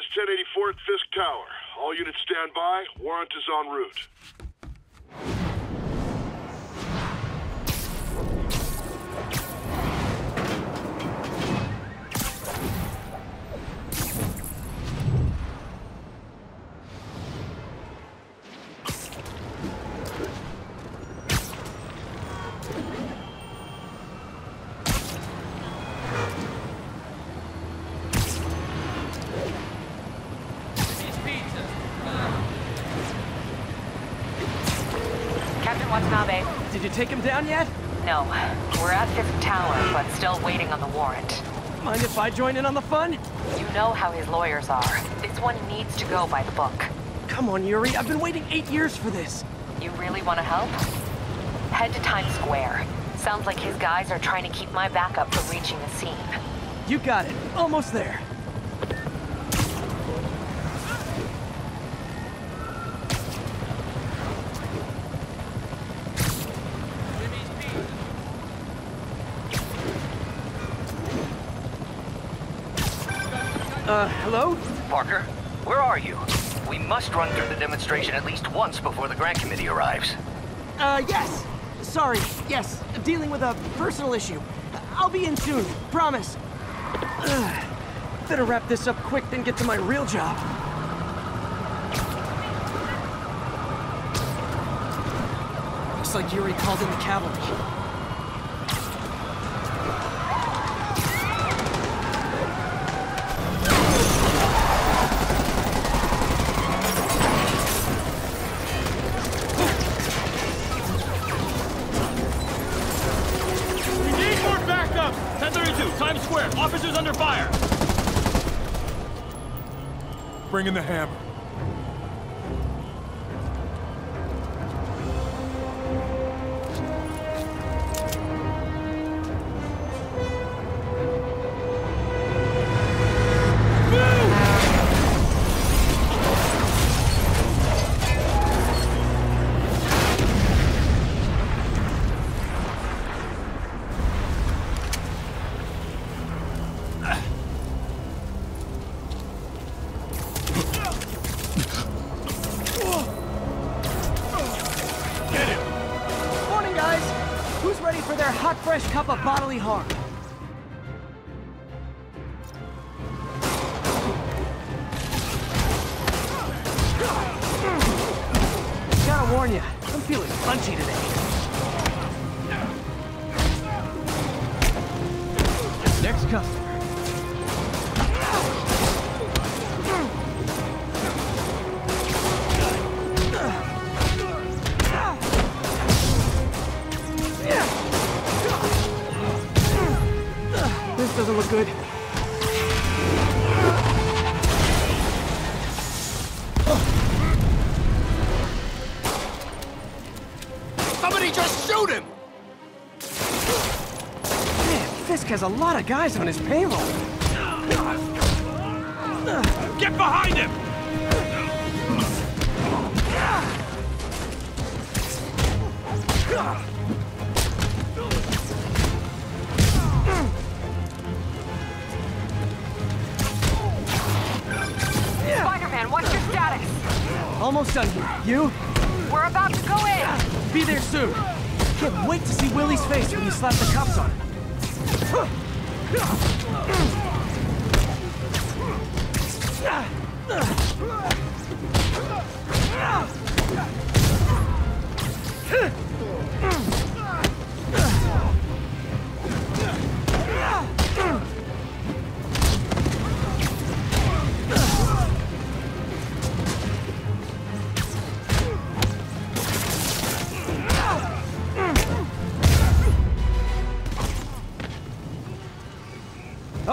SWAT is 1084 at Fisk Tower. All units stand by. Warrant is en route. No, we're at Fisk Tower, but still waiting on the warrant. Mind if I join in on the fun? You know how his lawyers are. This one needs to go by the book. Come on, Yuri. I've been waiting eight years for this. You really want to help? Head to Times Square. Sounds like his guys are trying to keep my backup from reaching the scene. You got it. Almost there. Uh, hello? Parker, where are you? We must run through the demonstration at least once before the grant committee arrives. Uh, yes. Sorry, yes. Dealing with a personal issue. I'll be in soon. Promise. Ugh. Better wrap this up quick than get to my real job. Looks like Yuri called in the cavalry. Their hot, fresh cup of bodily harm? Gotta warn you, I'm feeling punchy today. A lot of guys on his payroll.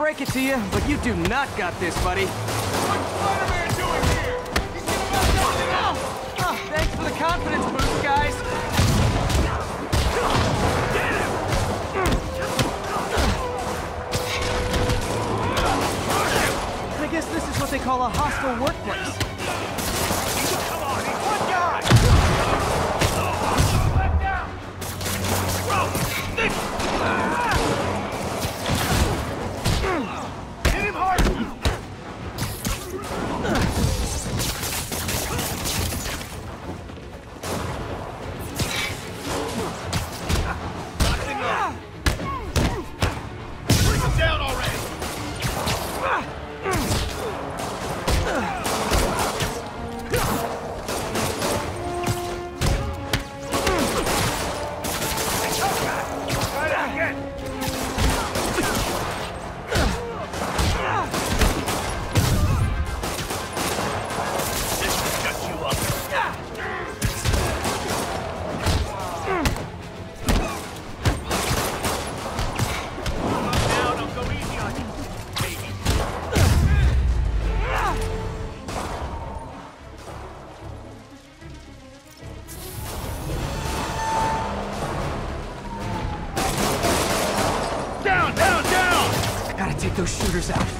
Break it to you, but you do not got this, buddy. What's Spider-Man doing here? He's gonna mess everything up! Oh, thanks for the confidence boost, guys. I guess this is what they call a hostile workplace. Shooters out.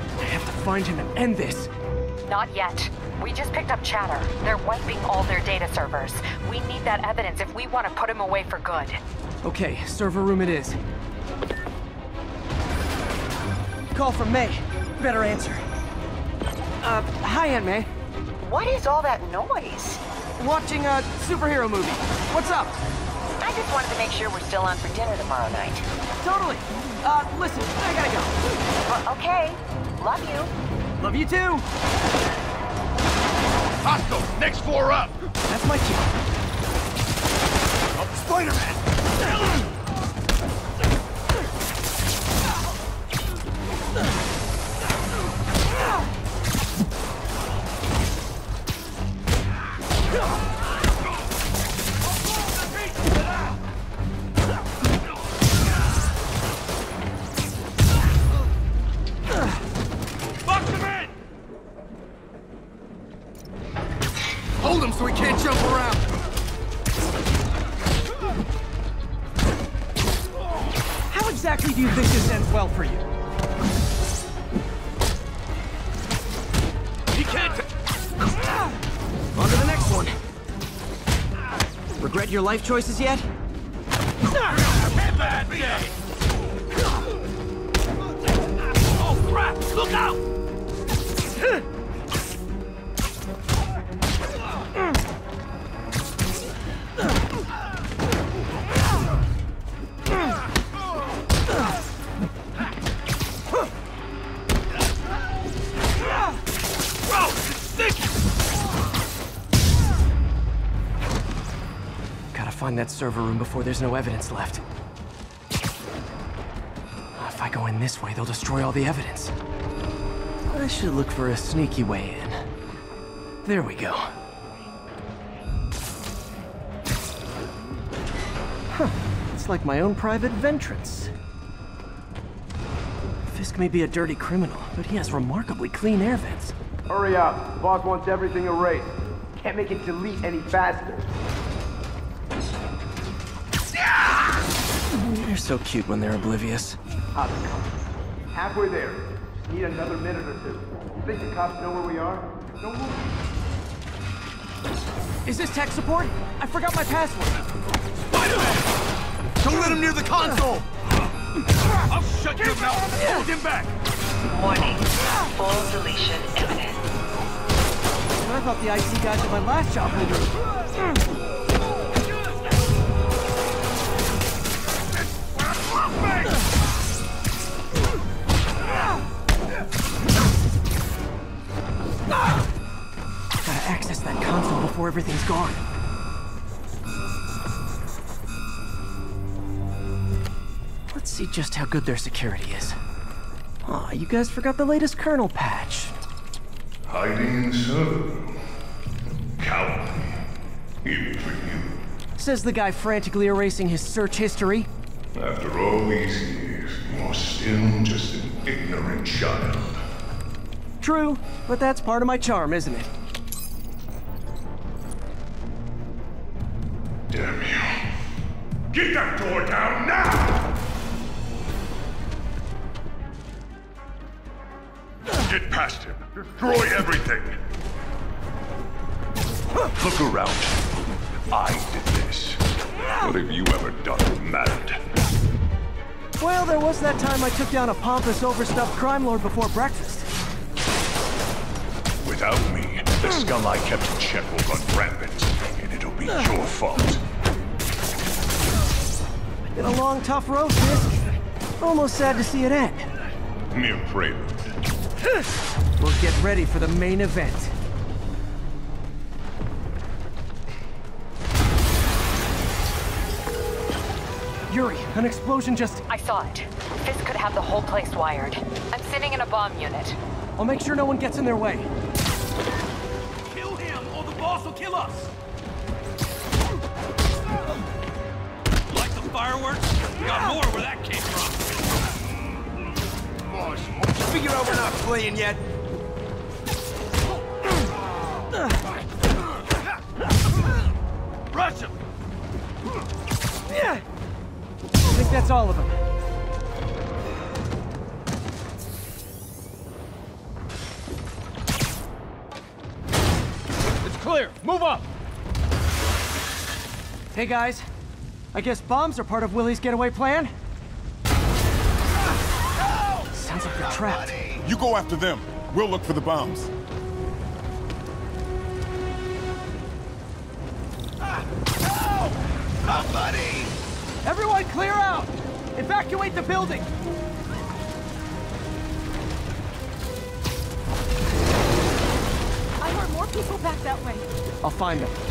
Have to find him and end this. Not yet. We just picked up chatter. They're wiping all their data servers. We need that evidence if we want to put him away for good. Okay, server room it is. Call from May. Better answer. Uh, hi, Aunt May. What is all that noise? Watching a superhero movie. What's up? I just wanted to make sure we're still on for dinner tomorrow night. Totally. Uh, listen, I gotta go. Well, okay. Love you. Love you too. Hostile, next floor up! That's my cue. Oh, Spider-Man! Your life choices yet? Find that server room before there's no evidence left. If I go in this way, they'll destroy all the evidence. I should look for a sneaky way in. There we go. Huh. It's like my own private ventrance. Fisk may be a dirty criminal, but he has remarkably clean air vents. Hurry up. Boss wants everything erased. Can't make it delete any faster. They're so cute when they're oblivious. How's it coming? Halfway there. Just need another minute or two. You think the cops know where we are? Don't move. Is this tech support? I forgot my password. Don't let him near the console! I'll shut your mouth! Hold him back! Warning. Full deletion imminent. I thought the IT guys at my last job Gotta access that console before everything's gone. Let's see just how good their security is. Aw, you guys forgot the latest kernel patch. Hiding in server. Cowardly. Even for you. Says the guy frantically erasing his search history. After all these years, you're still just an ignorant child. True, but that's part of my charm, isn't it? Damn you. Get that door down now! Get past him. Destroy everything. Look around. I did this. What have you ever done that mattered? Well, there was that time I took down a pompous, overstuffed crime lord before breakfast. Scum I kept in check will run rampant, and it'll be your fault. Been a long, tough road, Fisk. Almost sad to see it end. Mere prelude. We'll get ready for the main event. Yuri, an explosion just... I saw it. Fisk could have the whole place wired. I'm sitting in a bomb unit. I'll make sure no one gets in their way. Kill us! Like the fireworks? We got more where that came from. Figure out we're not playing yet. Hey guys, I guess bombs are part of Willie's getaway plan? Sounds like they're trapped. You go after them. We'll look for the bombs. Somebody! Everyone clear out! Evacuate the building! I heard more people back that way. I'll find them.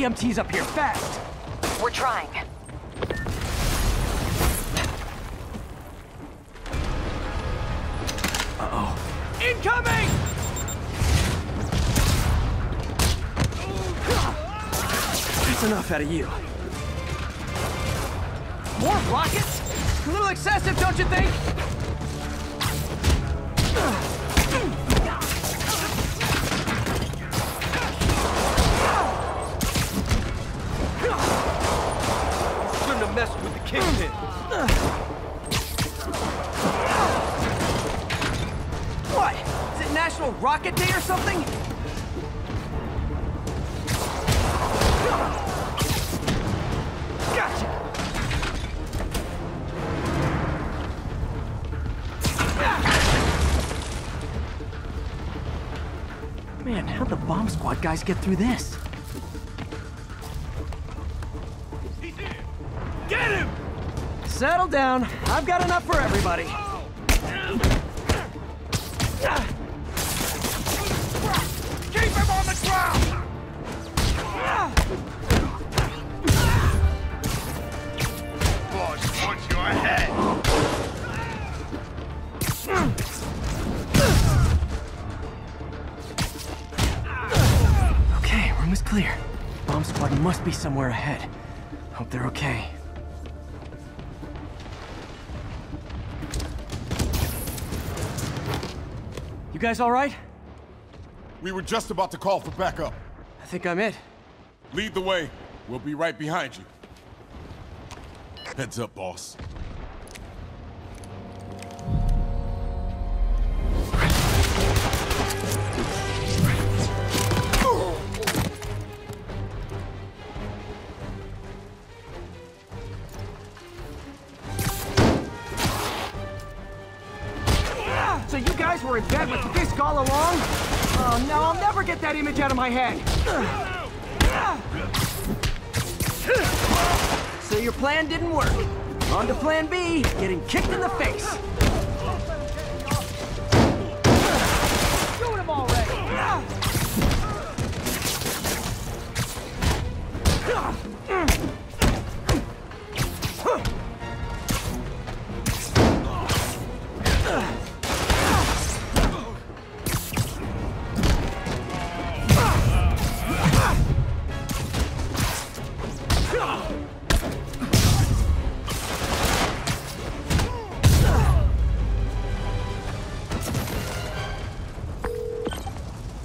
EMTs up here, fast! We're trying. Uh-oh. Incoming! That's enough out of you. More rockets? A little excessive, don't you think? Rocket Day or something? Man, how'd the bomb squad guys get through this? Get him! Settle down. I've got enough for everybody. Clear. Bomb squad must be somewhere ahead. Hope they're okay. You guys all right? We were just about to call for backup. I think I'm it. Lead the way. We'll be right behind you. Heads up, boss. So you guys were in bed with Fisk all along? Oh no, I'll never get that image out of my head. So your plan didn't work. On to plan B, getting kicked in the face. Shoot him already!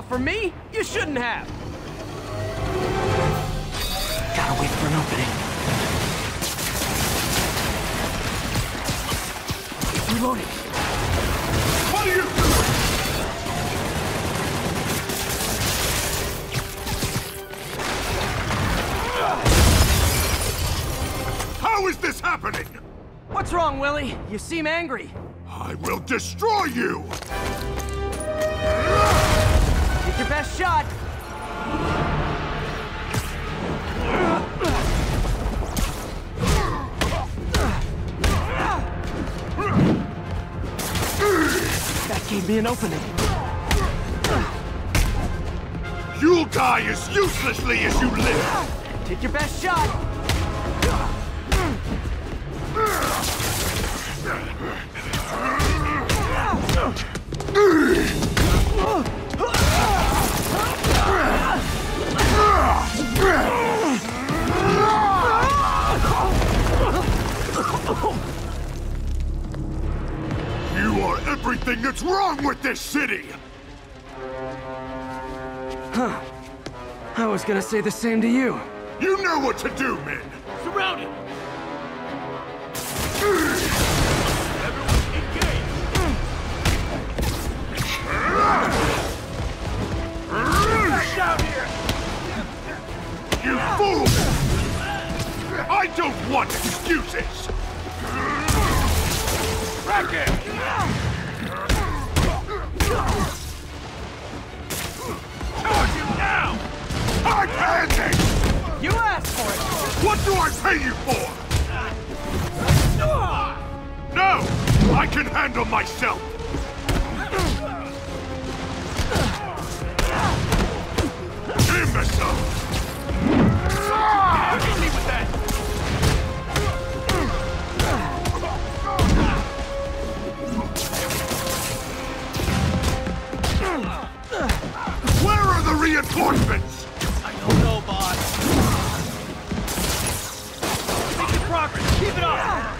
Oh, for me? You shouldn't have. Gotta wait for an opening. Reloading. What are you How is this happening? What's wrong, Willie? You seem angry. I will destroy you! Take your best shot. That gave me an opening. You'll die as uselessly as you live! Take your best shot. Everything that's wrong with this city! Huh. I was gonna say the same to you. You know what to do, men! Surrounded! Shout here! You fool! I don't want excuses! Racket! What do I pay you for? No! I can handle myself! Imbecile! Where are the reinforcements? Keep it up.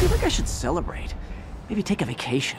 I feel like I should celebrate. Maybe take a vacation.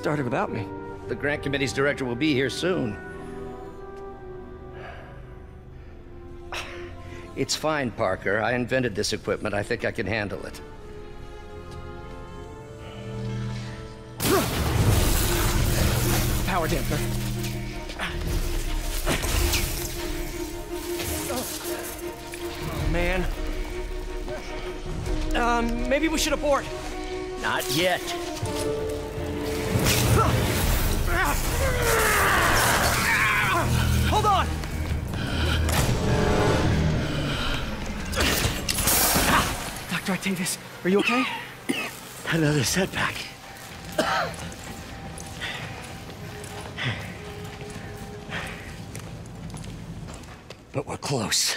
Started without me. The grant committee's director will be here soon. It's fine, Parker. I invented this equipment. I think I can handle it. Power damper. Oh, man. Um, maybe we should abort. Not yet. Hold on! Dr. Octavius, are you okay? Another setback. but we're close.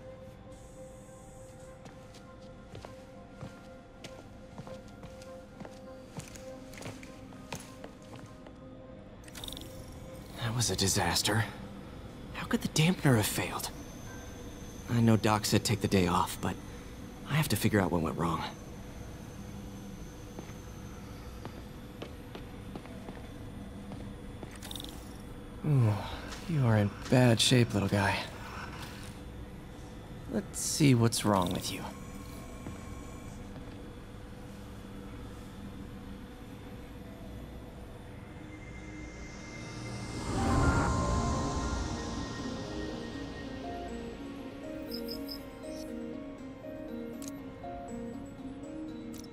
That was a disaster. How could the dampener have failed? I know Doc said take the day off, but I have to figure out what went wrong. Ooh, you are in bad shape, little guy. Let's see what's wrong with you.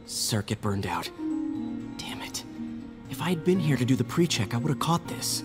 Circuit burned out. Damn it. If I had been here to do the pre-check, I would have caught this.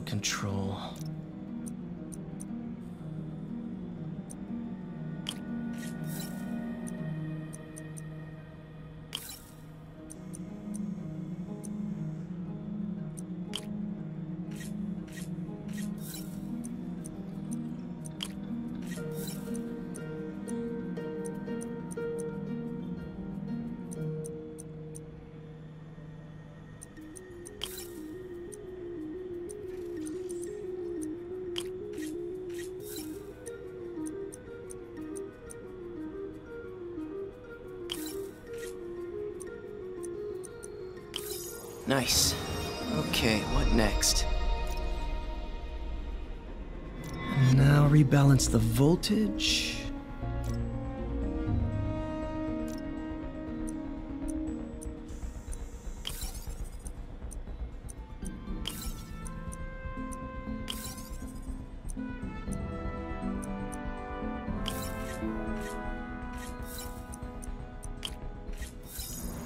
Control. Rebalance the voltage.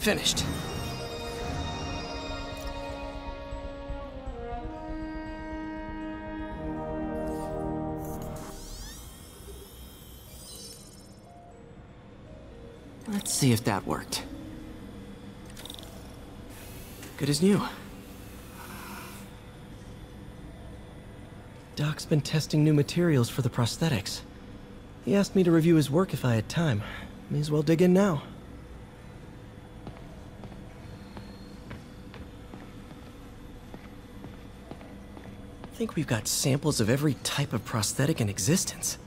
Finished. Good as new. Doc's been testing new materials for the prosthetics. He asked me to review his work if I had time. May as well dig in now. I think we've got samples of every type of prosthetic in existence.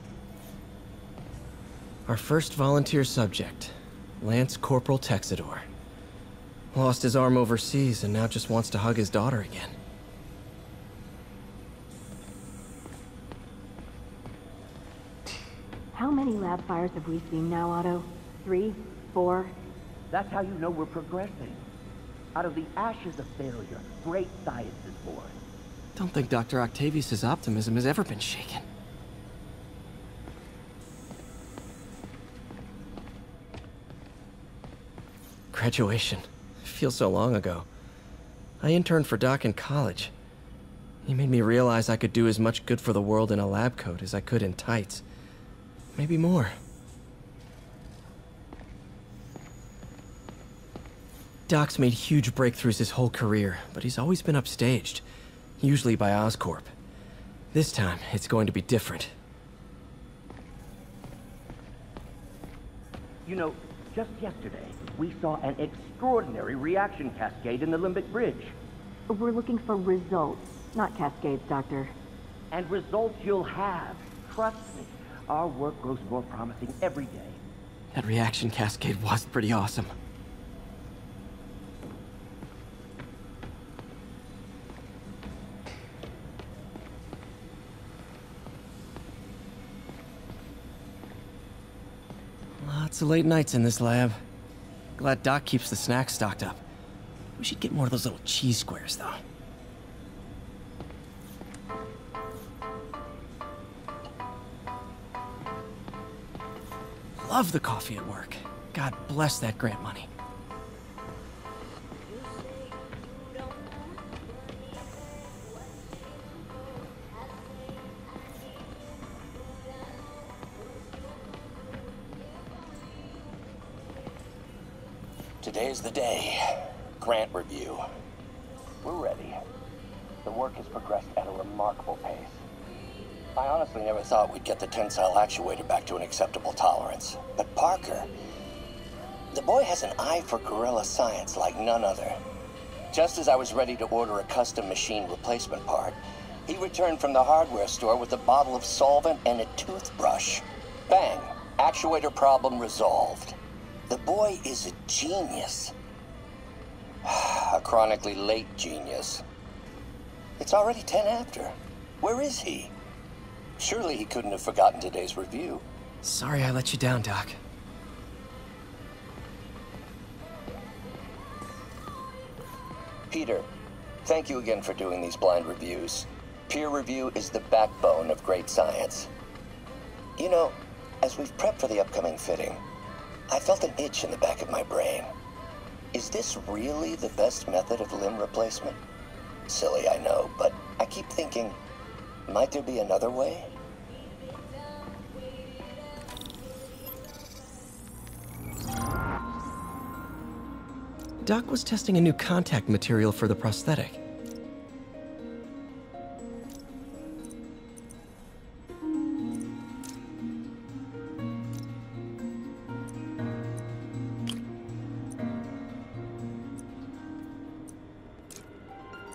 Our first volunteer subject, Lance Corporal Texidor. Lost his arm overseas and now just wants to hug his daughter again. How many lab fires have we seen now, Otto? Three? Four? That's how you know we're progressing. Out of the ashes of failure, great science is born. Don't think Dr. Octavius's optimism has ever been shaken. Graduation. Feels so long ago. I interned for Doc in college. He made me realize I could do as much good for the world in a lab coat as I could in tights. Maybe more. Doc's made huge breakthroughs his whole career, but he's always been upstaged, usually by Oscorp. This time, it's going to be different. You know, just yesterday, we saw an extraordinary reaction cascade in the Limbic Bridge. We're looking for results, not cascades, Doctor. And results you'll have. Trust me, our work grows more promising every day. That reaction cascade was pretty awesome. Lots of late nights in this lab. Glad Doc keeps the snacks stocked up. We should get more of those little cheese squares, though. Love the coffee at work. God bless that grant money. The day. Grant review. We're ready. The work has progressed at a remarkable pace. I honestly never thought we'd get the tensile actuator back to an acceptable tolerance. But Parker, the boy has an eye for guerrilla science like none other. Just as I was ready to order a custom machine replacement part, he returned from the hardware store with a bottle of solvent and a toothbrush. Bang! Actuator problem resolved. The boy is a genius. a chronically late genius. It's already 10 after. Where is he? Surely he couldn't have forgotten today's review. Sorry I let you down, Doc. Peter, thank you again for doing these blind reviews. Peer review is the backbone of great science. You know, as we've prepped for the upcoming fitting, I felt an itch in the back of my brain. Is this really the best method of limb replacement? Silly, I know, but I keep thinking, might there be another way? Doc was testing a new contact material for the prosthetic.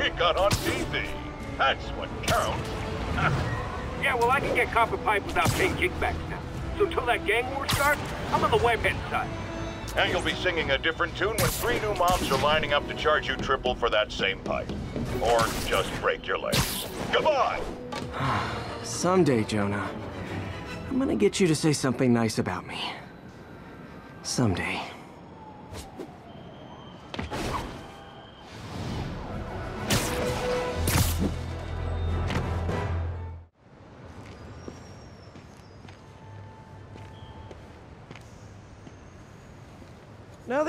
He got on TV. That's what counts. yeah, well, I can get copper pipe without paying kickbacks now. So until that gang war starts, I'm on the webhead side. And you'll be singing a different tune when three new mobs are lining up to charge you triple for that same pipe. Or just break your legs. Goodbye! Someday, Jonah, I'm gonna get you to say something nice about me. Someday.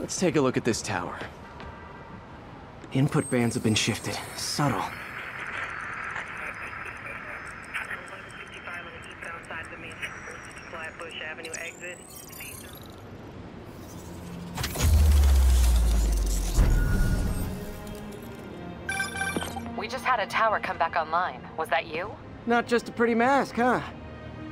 Let's take a look at this tower. Input bands have been shifted. Subtle. We just had a tower come back online. Was that you? Not just a pretty mask, huh?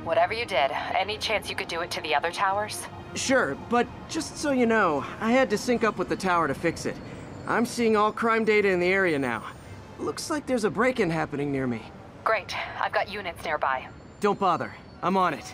Whatever you did, any chance you could do it to the other towers? Sure, but just so you know, I had to sync up with the tower to fix it. I'm seeing all crime data in the area now. Looks like there's a break-in happening near me. Great. I've got units nearby. Don't bother. I'm on it.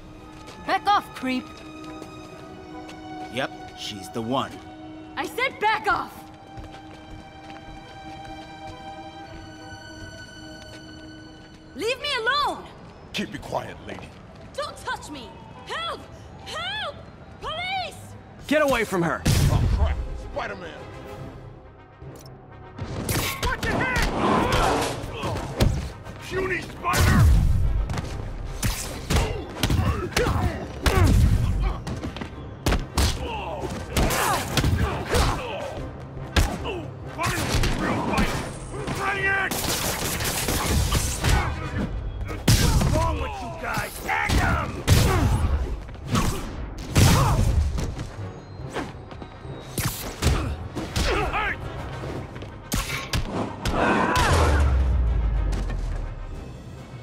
Back off, creep. Yep, she's the one. I said back off! Leave me alone! Keep it quiet, lady. Don't touch me! Help! Help! Police! Get away from her! Oh, crap. Spider-Man. Watch your head! Puny spider!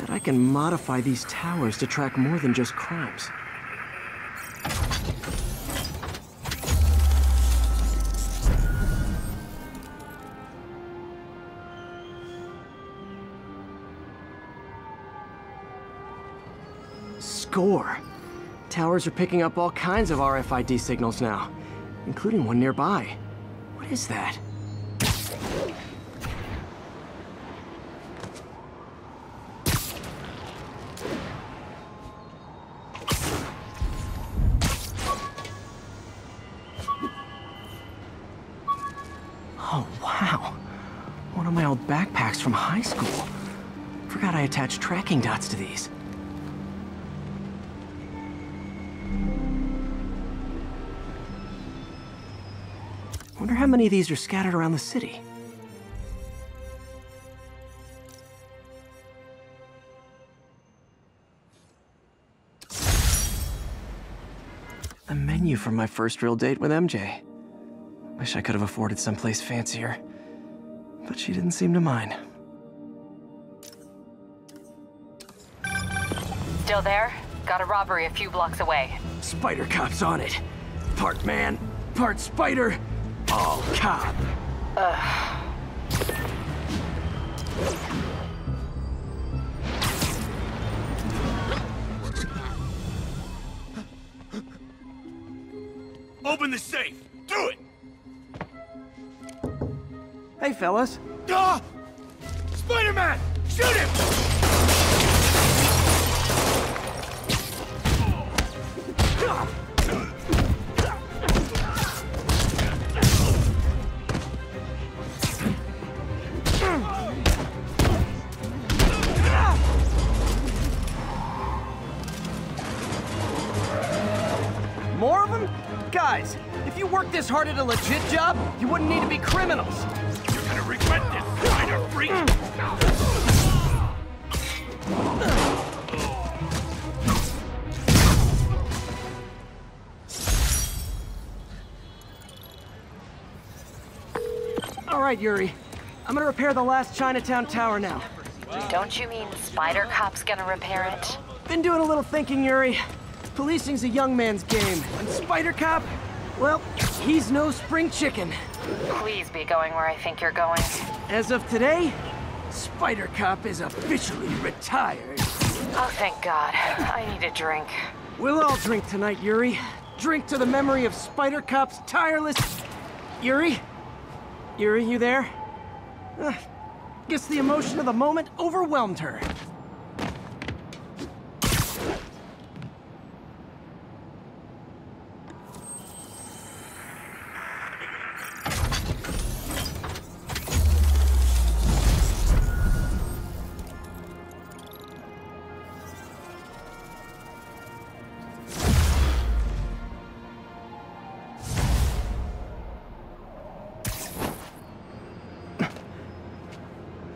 Bet I can modify these towers to track more than just crimes. Score! Towers are picking up all kinds of RFID signals now, including one nearby. What is that? Attached tracking dots to these. Wonder how many of these are scattered around the city. A menu from my first real date with MJ. Wish I could have afforded someplace fancier. But she didn't seem to mind. Still there? Got a robbery a few blocks away. Spider Cop's on it. Part man, part spider, all cop. Ugh. Open the safe! Do it! Hey, fellas. Ah! Spider-Man! Shoot him! You worked hard at a legit job, you wouldn't need to be criminals. You're gonna regret this, spider freak! All right, Yuri. I'm gonna repair the last Chinatown tower now. Don't you mean Spider Cop's gonna repair it? Been doing a little thinking, Yuri. Policing's a young man's game, and Spider Cop, well, he's no spring chicken. Please be going where I think you're going. As of today, Spider Cop is officially retired. Oh, thank God. I need a drink. We'll all drink tonight, Yuri. Drink to the memory of Spider Cop's tireless... Yuri? Yuri, you there? Uh, guess the emotion of the moment overwhelmed her.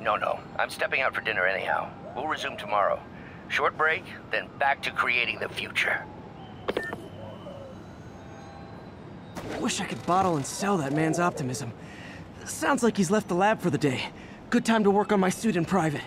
No, no. I'm stepping out for dinner anyhow. We'll resume tomorrow. Short break, then back to creating the future. Wish I could bottle and sell that man's optimism. Sounds like he's left the lab for the day. Good time to work on my suit in private.